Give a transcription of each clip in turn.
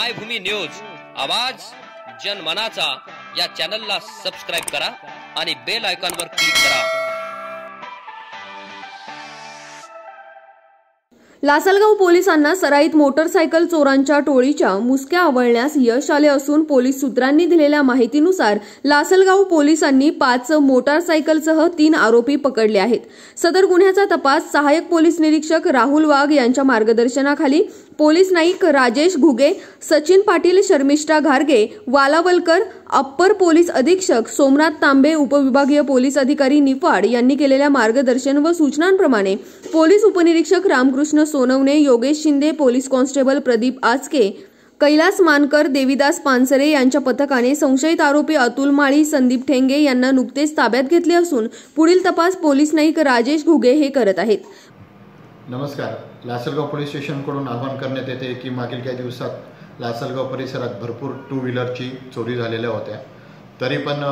Maybhumi news. आवाज जनमनाचा या चॅनलला सबस्क्राईब करा आणि बेल आयकॉनवर क्लिक करा. लासलगाव पोलिसांना सराईत मोटरसायकल चोरांच्या टोळीच्या मुसक्या आवळण्यास यश आले असून पोलीस सूत्रांनी दिलेल्या माहितीनुसार लासलगाव पोलिसांनी पाच मोटारसायकलसह तीन आरोपी पकडले आहेत. सदर गुन्ह्याचा तपास सहाय्यक पोलीस निरीक्षक राहुल वाघ यांच्या मार्गदर्शनाखाली पोलीस नाईक राजेश घुगे सचिन पाटील शर्मिष्ठा घारगे वालावलकर अप्पर पोलीस अधीक्षक सोमनाथ तांबे उपविभागीय पोलीस अधिकारी निफाड यांनी केलेल्या मार्गदर्शन व सूचनांप्रमाणे पोलीस उपनिरीक्षक रामकृष्ण सोनवणे योगेश शिंदे पोलीस कॉन्स्टेबल प्रदीप आचके कैलास मानकर देविदास पानसरे यांच्या पथकाने संशयित आरोपी अतुल माळी संदीप ठेंगे यांना नुकतेच ताब्यात घेतले असून पुढील तपास पोलीस नाईक राजेश घुगे हे करत आहेत. नमस्कार. लासलगाव पोलीस स्टेशनकडून आवाहन करण्यात येते की मागील काही दिवसात लासलगाव परिसरात भरपूर टू व्हीलरची चोरी झालेल्या होत्या. तरी पण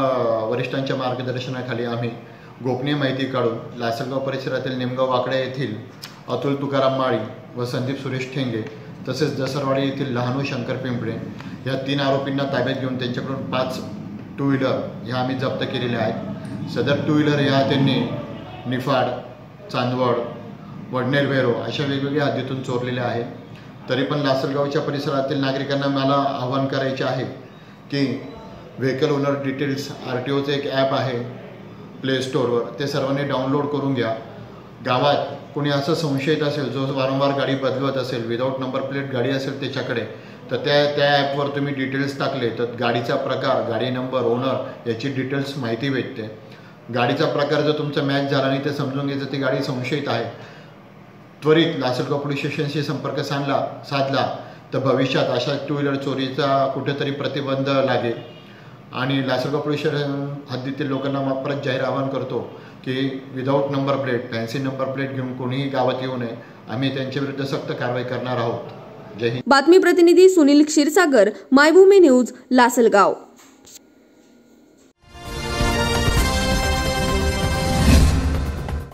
वरिष्ठांच्या मार्गदर्शनाखाली आम्ही गोपनीय माहिती काढून लासलगाव परिसरातील निमगाव वाकडे येथील अतुल तुकाराम माळी व संदीप सुरेश ठेंगे तसेच दसरवाडी येथील लहानू शंकर पिंपळे या तीन आरोपींना ताब्यात घेऊन त्यांच्याकडून पाच टू व्हीलर ह्या आम्ही जप्त केलेल्या आहेत. सदर टू व्हीलर ह्या त्यांनी निफाड चांदवड वडनेर वेरो अशा वेगवेगळ्या हद्दीतून चोरलेल्या आहेत. तरी पण लासलगावच्या परिसरातील नागरिकांना मला आवाहन करायचे आहे की vehicle owner details R T ओचं एक ॲप आहे प्ले स्टोअरवर ते सर्वांनी डाउनलोड करून घ्या. गावात कोणी असं संशयित असेल जो वारंवार गाडी बदलवत असेल विदाऊट नंबर प्लेट गाडी असेल त्याच्याकडे तर त्या त्या ॲपवर तुम्ही डिटेल्स टाकले तर गाडीचा प्रकार गाडी नंबर ओनर याची डिटेल्स माहिती भेटते. गाडीचा प्रकार जर तुमचा मॅच झाला नाही ते समजून घ्यायचं ती गाडी संशयित आहे. त्वरित लासलगाव पोलीस स्टेशनशी संपर्क साधला साधला तर भविष्यात अशा टू व्हीलर चोरीचा कुठेतरी प्रतिबंध लागेल. आणि लासलगाव पोलीस स्टेशन हद्दीतील लोकांना मग परत जाहीर आवाहन करतो की without number plate fancy number plate घेऊन कोणीही गावात येऊ नये. आम्ही त्यांच्याविरुद्ध सक्त कारवाई करणार आहोत. जय हिंद. बातमी प्रतिनिधी सुनील क्षीरसागर मायभूमी न्यूज लासलगाव.